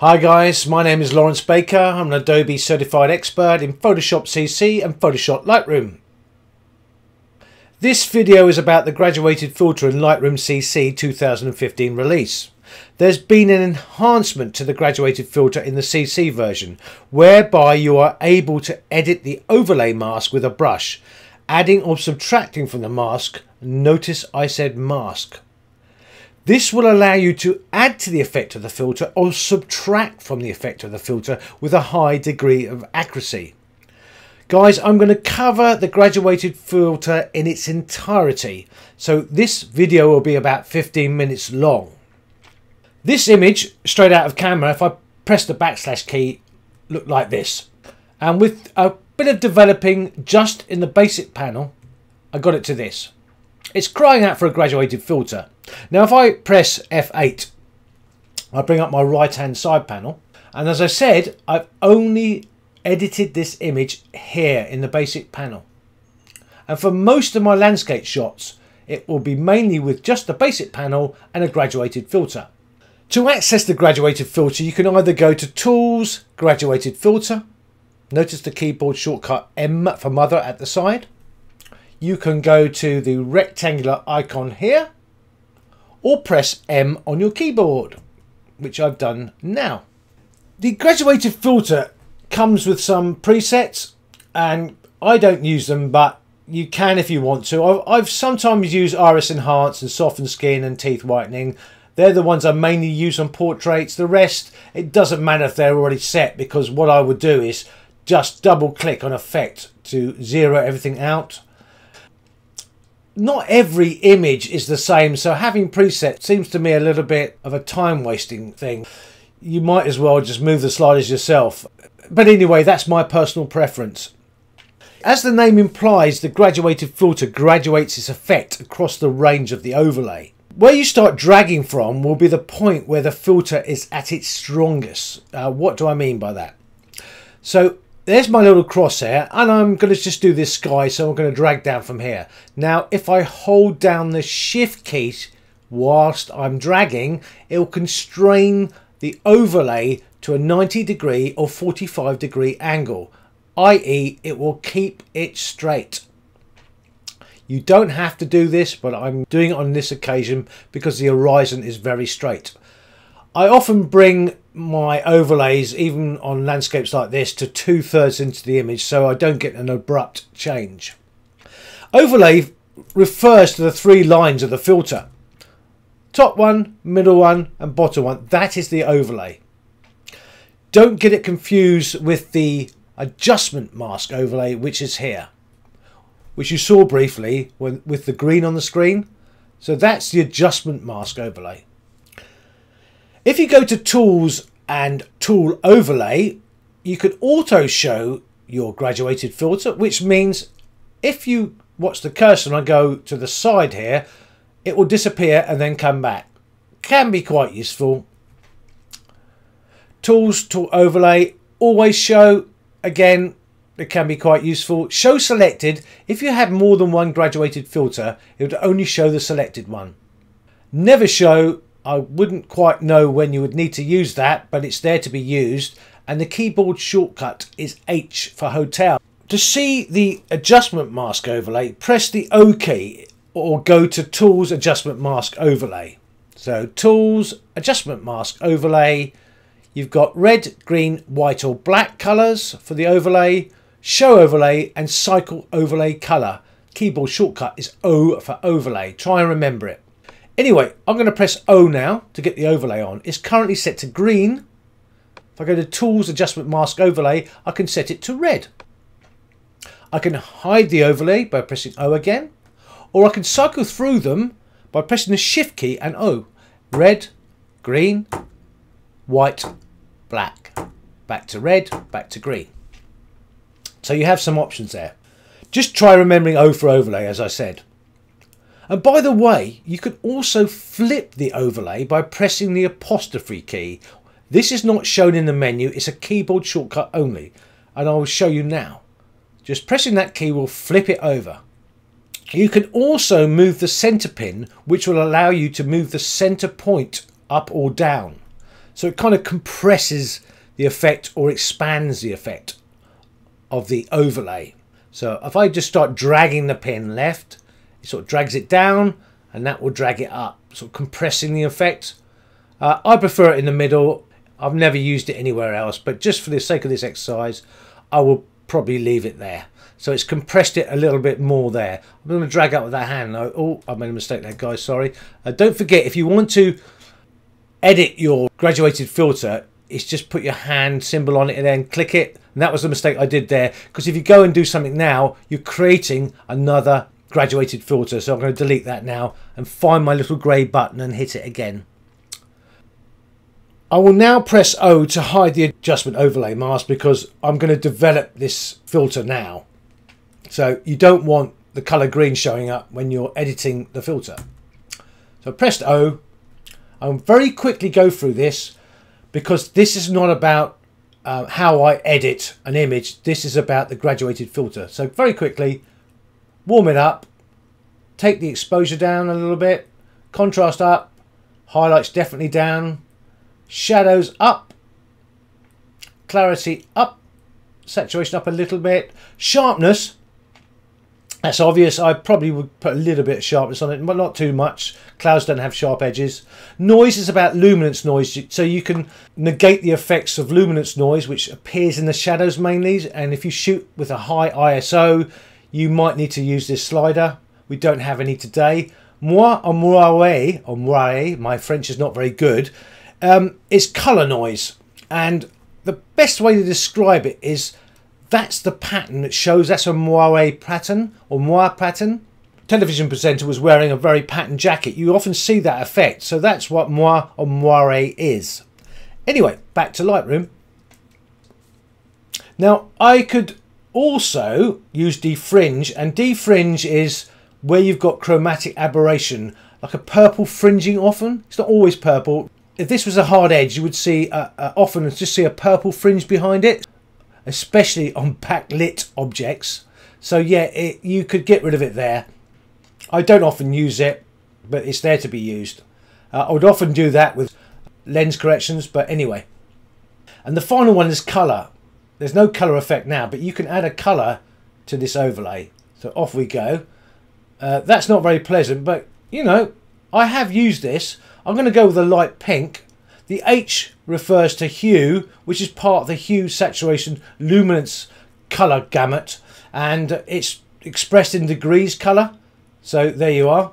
Hi guys, my name is Laurence Baker. I'm an Adobe certified expert in Photoshop CC and Photoshop Lightroom. This video is about the graduated filter in Lightroom CC 2015 release. There's been an enhancement to the graduated filter in the CC version, whereby you are able to edit the overlay mask with a brush, adding or subtracting from the mask. Notice I said mask. This will allow you to add to the effect of the filter or subtract from the effect of the filter with a high degree of accuracy. Guys, I'm going to cover the graduated filter in its entirety. So this video will be about 15 minutes long. This image, straight out of camera, if I press the backslash key, looked like this. And with a bit of developing just in the basic panel, I got it to this. It's crying out for a graduated filter. Now if I press F8, I bring up my right hand side panel. And as I said, I've only edited this image here in the basic panel. And for most of my landscape shots, it will be mainly with just the basic panel and a graduated filter. To access the graduated filter, you can either go to Tools, Graduated Filter. Notice the keyboard shortcut M for mother at the side. You can go to the rectangular icon here or press M on your keyboard, which I've done now. The graduated filter comes with some presets and I don't use them, but you can if you want to. I've, sometimes used Iris Enhance and Soften Skin and Teeth Whitening. They're the ones I mainly use on portraits. The rest, it doesn't matter if they're already set because what I would do is just double click on effect to zero everything out not every image is the same, so having presets seems to me a little bit of a time wasting thing. You might as well just move the sliders yourself. But anyway, that's my personal preference. As the name implies, the graduated filter graduates its effect across the range of the overlay. Where you start dragging from will be the point where the filter is at its strongest. Uh, what do I mean by that? So there's my little crosshair and I'm going to just do this sky so I'm going to drag down from here. Now if I hold down the shift key whilst I'm dragging it will constrain the overlay to a 90 degree or 45 degree angle i.e. it will keep it straight. You don't have to do this but I'm doing it on this occasion because the horizon is very straight. I often bring my overlays, even on landscapes like this, to two thirds into the image so I don't get an abrupt change. Overlay refers to the three lines of the filter. Top one, middle one and bottom one. That is the overlay. Don't get it confused with the adjustment mask overlay which is here. Which you saw briefly when, with the green on the screen. So that's the adjustment mask overlay. If you go to Tools and Tool Overlay, you can auto show your graduated filter, which means if you watch the cursor and I go to the side here, it will disappear and then come back. Can be quite useful. Tools, Tool Overlay, always show, again, it can be quite useful. Show selected, if you have more than one graduated filter, it would only show the selected one. Never show I wouldn't quite know when you would need to use that, but it's there to be used. And the keyboard shortcut is H for hotel. To see the adjustment mask overlay, press the O key or go to Tools Adjustment Mask Overlay. So Tools Adjustment Mask Overlay. You've got red, green, white or black colours for the overlay, show overlay and cycle overlay colour. Keyboard shortcut is O for overlay. Try and remember it. Anyway, I'm going to press O now to get the overlay on. It's currently set to green. If I go to Tools, Adjustment Mask Overlay, I can set it to red. I can hide the overlay by pressing O again, or I can cycle through them by pressing the Shift key and O. Red, green, white, black. Back to red, back to green. So you have some options there. Just try remembering O for overlay, as I said. And by the way, you can also flip the overlay by pressing the apostrophe key. This is not shown in the menu, it's a keyboard shortcut only, and I will show you now. Just pressing that key will flip it over. You can also move the center pin, which will allow you to move the center point up or down. So it kind of compresses the effect or expands the effect of the overlay. So if I just start dragging the pin left, it sort of drags it down and that will drag it up, sort of compressing the effect. Uh, I prefer it in the middle. I've never used it anywhere else, but just for the sake of this exercise, I will probably leave it there. So it's compressed it a little bit more there. I'm going to drag up with that hand. Oh, I made a mistake there, guys. Sorry. Uh, don't forget, if you want to edit your graduated filter, it's just put your hand symbol on it and then click it. And that was the mistake I did there. Because if you go and do something now, you're creating another graduated filter. So I'm going to delete that now and find my little grey button and hit it again. I will now press O to hide the adjustment overlay mask because I'm going to develop this filter now. So you don't want the colour green showing up when you're editing the filter. So I pressed O. I'll very quickly go through this because this is not about uh, how I edit an image. This is about the graduated filter. So very quickly, warm it up, take the exposure down a little bit, contrast up, highlights definitely down, shadows up, clarity up, saturation up a little bit, sharpness that's obvious. I probably would put a little bit of sharpness on it, but not too much. Clouds don't have sharp edges. Noise is about luminance noise, so you can negate the effects of luminance noise, which appears in the shadows mainly. And if you shoot with a high ISO, you might need to use this slider. We don't have any today. Moi en moire, or moire, my French is not very good, um, is colour noise. And the best way to describe it is that's the pattern that shows that's a moire pattern or moire pattern. Television presenter was wearing a very patterned jacket. You often see that effect. So that's what moire or moire is. Anyway, back to Lightroom. Now I could also use defringe and defringe is where you've got chromatic aberration like a purple fringing often. It's not always purple. If this was a hard edge you would see uh, uh, often just see a purple fringe behind it especially on backlit objects. So yeah, it, you could get rid of it there. I don't often use it, but it's there to be used. Uh, I would often do that with lens corrections, but anyway. And the final one is colour. There's no colour effect now, but you can add a colour to this overlay. So off we go. Uh, that's not very pleasant, but you know, I have used this. I'm going to go with a light pink the H refers to hue, which is part of the hue, saturation, luminance colour gamut, and it's expressed in degrees colour. So there you are.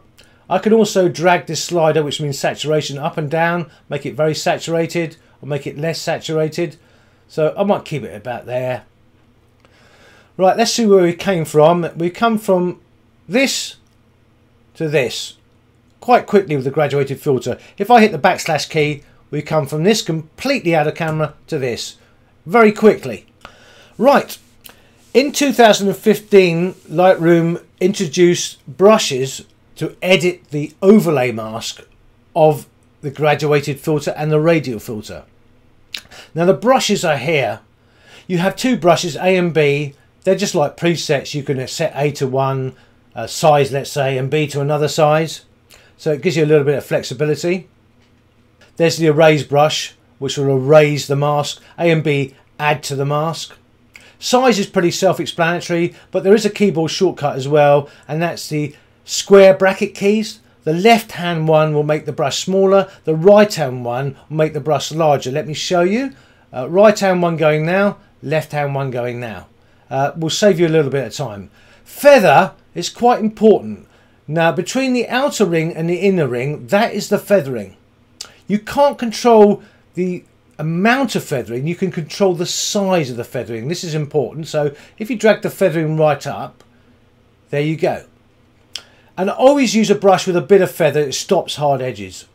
I can also drag this slider, which means saturation, up and down, make it very saturated or make it less saturated. So I might keep it about there. Right, let's see where we came from. We come from this to this quite quickly with the graduated filter. If I hit the backslash key, we come from this completely out of camera to this very quickly. Right, in 2015 Lightroom introduced brushes to edit the overlay mask of the graduated filter and the radial filter. Now the brushes are here. You have two brushes, A and B. They're just like presets. You can set A to one uh, size, let's say, and B to another size. So it gives you a little bit of flexibility. There's the erase brush, which will erase the mask. A and B add to the mask. Size is pretty self-explanatory, but there is a keyboard shortcut as well, and that's the square bracket keys. The left hand one will make the brush smaller, the right hand one will make the brush larger. Let me show you. Uh, right hand one going now, left hand one going now. Uh, will save you a little bit of time. Feather is quite important. Now between the outer ring and the inner ring, that is the feathering. You can't control the amount of feathering, you can control the size of the feathering. This is important. So if you drag the feathering right up, there you go. And always use a brush with a bit of feather that stops hard edges.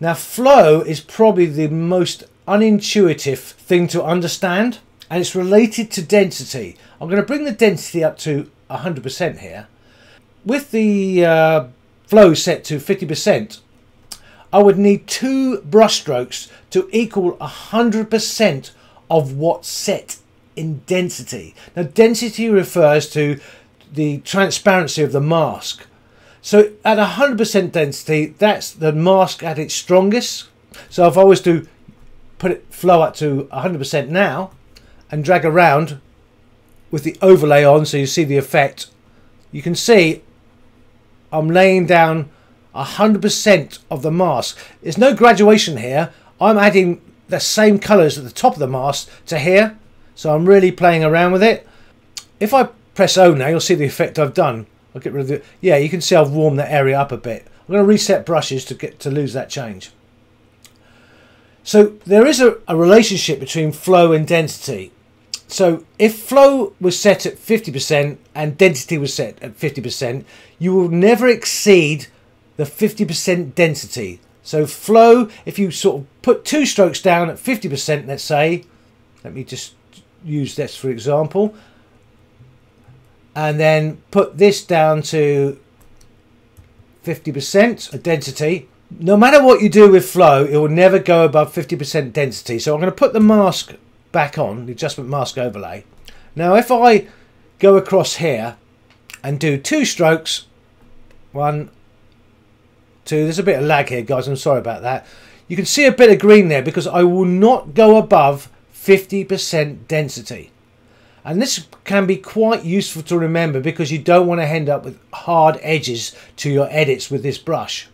Now flow is probably the most unintuitive thing to understand and it's related to density. I'm going to bring the density up to 100% here. With the uh, flow set to 50%, I would need two brushstrokes to equal 100% of what's set in density. Now density refers to the transparency of the mask. So at 100% density, that's the mask at its strongest. So if I was to put it flow up to 100% now and drag around with the overlay on so you see the effect, you can see I'm laying down 100% of the mask. There's no graduation here. I'm adding the same colours at the top of the mask to here. So I'm really playing around with it. If I press O now, you'll see the effect I've done. I'll get rid of the... Yeah, you can see I've warmed that area up a bit. I'm going to reset brushes to get to lose that change. So there is a, a relationship between flow and density. So if flow was set at 50% and density was set at 50%, you will never exceed the 50% density. So flow, if you sort of put two strokes down at 50%, let's say, let me just use this for example, and then put this down to 50% density. No matter what you do with flow, it will never go above 50% density. So I'm going to put the mask back on, the adjustment mask overlay. Now if I go across here and do two strokes, one, two, there's a bit of lag here guys, I'm sorry about that. You can see a bit of green there because I will not go above 50% density. And this can be quite useful to remember because you don't want to end up with hard edges to your edits with this brush.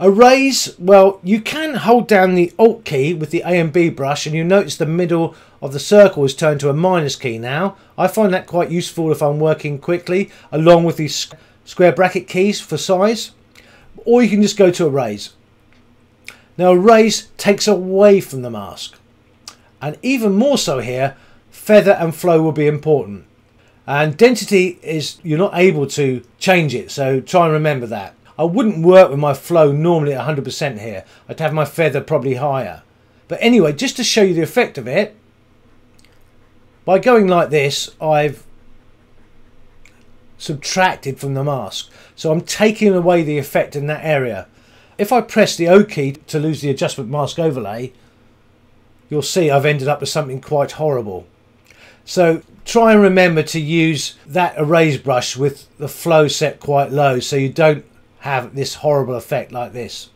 Erase, well, you can hold down the Alt key with the A and B brush and you notice the middle of the circle is turned to a minus key now. I find that quite useful if I'm working quickly along with these square bracket keys for size. Or you can just go to Erase. Now Erase takes away from the mask. And even more so here, feather and flow will be important. And density is, you're not able to change it, so try and remember that. I wouldn't work with my flow normally at 100% here. I'd have my feather probably higher. But anyway, just to show you the effect of it, by going like this, I've subtracted from the mask. So I'm taking away the effect in that area. If I press the O key to lose the adjustment mask overlay, you'll see I've ended up with something quite horrible. So try and remember to use that erase brush with the flow set quite low so you don't have this horrible effect like this.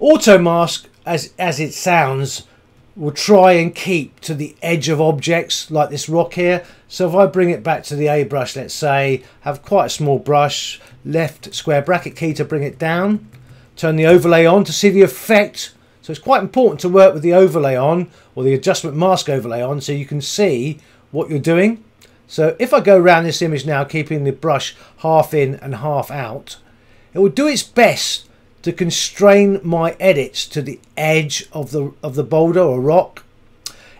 Auto mask, as, as it sounds, will try and keep to the edge of objects like this rock here. So if I bring it back to the A brush, let's say, have quite a small brush, left square bracket key to bring it down, turn the overlay on to see the effect. So it's quite important to work with the overlay on or the adjustment mask overlay on so you can see what you're doing. So if I go around this image now, keeping the brush half in and half out, it will do its best to constrain my edits to the edge of the, of the boulder or rock.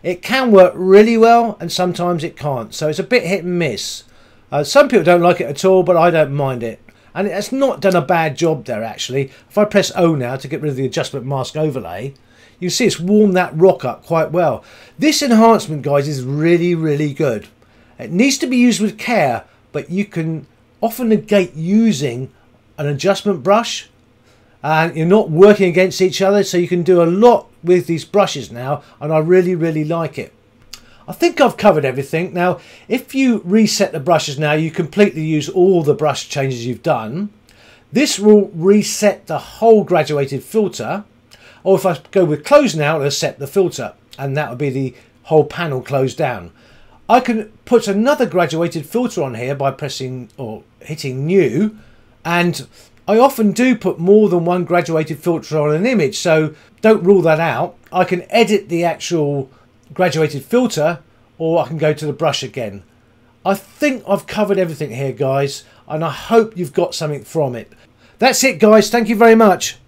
It can work really well and sometimes it can't. So it's a bit hit and miss. Uh, some people don't like it at all, but I don't mind it. And it's not done a bad job there actually. If I press O now to get rid of the adjustment mask overlay, you see it's warmed that rock up quite well. This enhancement, guys, is really, really good. It needs to be used with care, but you can often negate using an adjustment brush and you're not working against each other so you can do a lot with these brushes now and I really really like it I think I've covered everything now if you reset the brushes now you completely use all the brush changes you've done this will reset the whole graduated filter or if I go with close now, it'll set the filter and that would be the whole panel closed down. I can put another graduated filter on here by pressing or hitting new and I often do put more than one graduated filter on an image so don't rule that out. I can edit the actual graduated filter or I can go to the brush again. I think I've covered everything here guys and I hope you've got something from it. That's it guys, thank you very much.